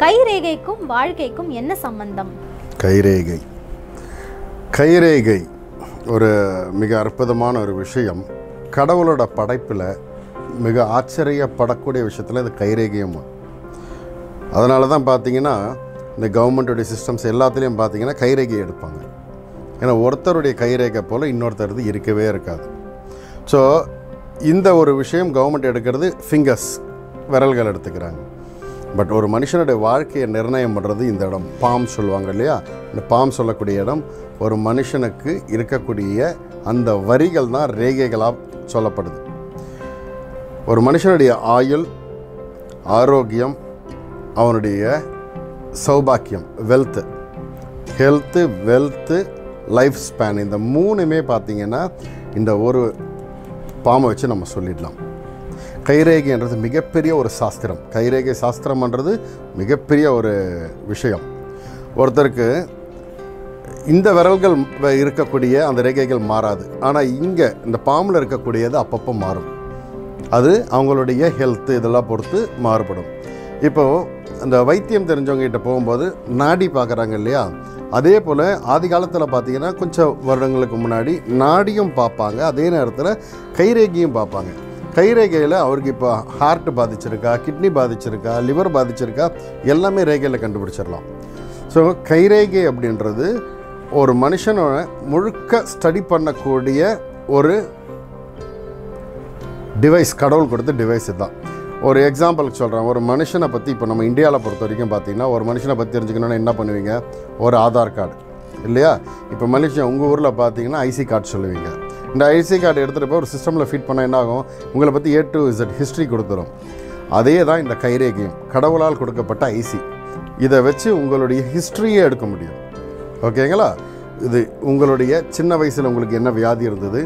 கைரேகைக்கும் வாழ்க்கைக்கும் என்ன சம்பந்தம்? கைரேகை. கைரேகை ஒரு மிக அற்புதமான ஒரு விஷயம். கடவுளோட படைப்பில் மிக ஆச்சரியப்படக்கூடிய விஷயத்தில் இது கைரேகையும் அதனால தான் பார்த்தீங்கன்னா இந்த கவர்மெண்ட்டுடைய சிஸ்டம்ஸ் எல்லாத்துலேயும் பார்த்தீங்கன்னா கைரேகை எடுப்பாங்க. ஏன்னா ஒருத்தருடைய கைரேகை போல் இன்னொருத்தருது இருக்கவே இருக்காது. ஸோ இந்த ஒரு விஷயம் கவர்மெண்ட் எடுக்கிறது ஃபிங்கர்ஸ் விரல்கள் எடுத்துக்கிறாங்க. பட் ஒரு மனுஷனுடைய வாழ்க்கையை நிர்ணயம் பண்ணுறது இந்த இடம். பாம் சொல்லுவாங்க இல்லையா? இந்த பாம் சொல்லக்கூடிய இடம் ஒரு மனுஷனுக்கு இருக்கக்கூடிய அந்த வரிகள் தான் ரேகைகளாக சொல்லப்படுது. ஒரு மனுஷனுடைய ஆயுள் ஆரோக்கியம் அவனுடைய சௌபாக்கியம் wealth health wealth life span இந்த மூணுமே பார்த்தீங்கன்னா இந்த ஒரு பாம்பை வச்சு நம்ம சொல்லிடலாம். கைரேகைன்றது மிகப்பெரிய ஒரு சாஸ்திரம். கைரேகை சாஸ்திரம்ன்றது மிகப்பெரிய ஒரு விஷயம். ஒருத்தருக்கு இந்த விரல்கள் வ- இருக்கக்கூடிய அந்த ரேகைகள் மாறாது. ஆனால் இங்கே இந்த பாம்பில் இருக்கக்கூடியது அப்பப்போ மாறும். அது அவங்களுடைய ஹெல்த்து இதெல்லாம் பொறுத்து மாறுபடும். இப்போது அந்த வைத்தியம் தெரிஞ்சவங்ககிட்ட போகும்போது நாடி பார்க்குறாங்க இல்லையா? அதே போல் ஆதி காலத்தில் பார்த்தீங்கன்னா கொஞ்சம் வருடங்களுக்கு முன்னாடி நாடியும் பார்ப்பாங்க அதே நேரத்தில் கைரேகையும் பார்ப்பாங்க கைரேகையில் அவருக்கு இப்போ ஹார்ட் பாதிச்சிருக்கா கிட்னி பாதிச்சிருக்கா லிவர் பாதிச்சிருக்கா எல்லாமே ரேகையில் கண்டுபிடிச்சிடலாம். ஸோ கைரேகை அப்படின்றது ஒரு மனுஷனோட முழுக்க ஸ்டடி பண்ணக்கூடிய ஒரு டிவைஸ் கடவுள் கொடுத்த டிவைஸ் தான் ஒரு எக்ஸாம்பிளுக்கு சொல்கிறேன் ஒரு மனுஷனை பற்றி இப்போ நம்ம இந்தியாவில் பொறுத்த வரைக்கும் பார்த்தீங்கன்னா ஒரு மனுஷனை பற்றி தெரிஞ்சுக்கணுன்னா என்ன பண்ணுவீங்க? ஒரு ஆதார் கார்டு இல்லையா? இப்போ மனுஷன் உங்கள் ஊரில் பார்த்தீங்கன்னா ஐசி கார்டு சொல்லுவீங்க. இந்த ஐசி கார்டு எடுத்துகிட்டு போய் ஒரு சிஸ்டமில் ஃபிட் பண்ணால் என்னாகும்? உங்களை பற்றி ஏ டு இசட் ஹிஸ்ட்ரி கொடுத்துரும். அதே தான் இந்த கைரேகையும் கடவுளால் கொடுக்கப்பட்ட ஐசி இதை வச்சு உங்களுடைய ஹிஸ்ட்ரியே எடுக்க முடியும். ஓகேங்களா இது உங்களுடைய சின்ன வயசில் உங்களுக்கு என்ன வியாதி இருந்தது?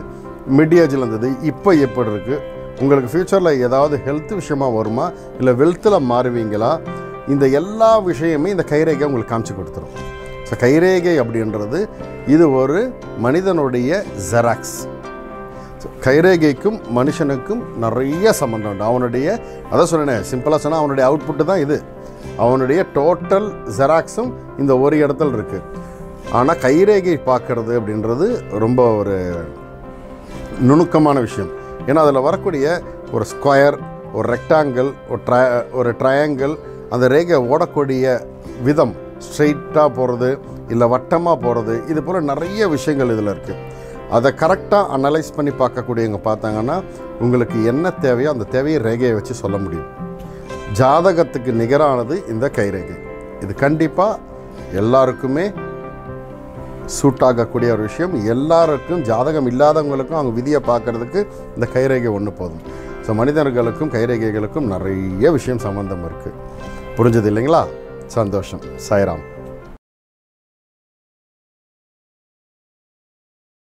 மிட் ஏஜில் இருந்தது. இப்போ எப்படி இருக்குது உங்களுக்கு ஃப்யூச்சரில் ஏதாவது ஹெல்த் விஷயமா வருமா? இல்லை வெல்த்தில் மாறுவீங்களா? இந்த எல்லா விஷயமே இந்த கைரேகை உங்களுக்கு காமிச்சு கொடுத்துரும். ஸோ கைரேகை அப்படின்றது இது ஒரு மனிதனுடைய ஜெராக்ஸ் கைரேகைக்கும் மனுஷனுக்கும் நிறைய சம்மந்தம் உண்டு. அவனுடைய அதான் சொன்னேன் சிம்பிளாக சொன்னால் அவனுடைய அவுட்புட்டு தான் இது. அவனுடைய டோட்டல் ஜெராக்ஸும் இந்த ஒரு இடத்துல இருக்குது ஆனால் கைரேகை பார்க்கறது அப்படின்றது ரொம்ப ஒரு நுணுக்கமான விஷயம். ஏன்னா அதில் வரக்கூடிய ஒரு ஸ்கொயர் ஒரு ரெக்டாங்கிள் ஒரு ட்ர ஒரு ட்ரையாங்கிள் அந்த ரேகை ஓடக்கூடிய விதம் ஸ்ட்ரெயிட்டாக போகிறது இல்லை வட்டமாக போகிறது இது போல் நிறைய விஷயங்கள் இதில் இருக்குது அதை கரெக்டாக அனலைஸ் பண்ணி பார்க்கக்கூடியவங்க பார்த்தாங்கன்னா உங்களுக்கு என்ன தேவையோ அந்த தேவையை ரேகையை வச்சு சொல்ல முடியும். ஜாதகத்துக்கு நிகரானது இந்த கைரேகை இது கண்டிப்பாக எல்லாருக்குமே சூட் ஆகக்கூடிய ஒரு விஷயம். எல்லாருக்கும் ஜாதகம் இல்லாதவங்களுக்கும் அவங்க விதியை பார்க்கறதுக்கு இந்த கைரேகை ஒன்று போதும். ஸோ மனிதர்களுக்கும் கைரேகைகளுக்கும் நிறைய விஷயம் சம்மந்தம் இருக்குது புரிஞ்சது இல்லைங்களா? சந்தோஷம். சாய்ராம்.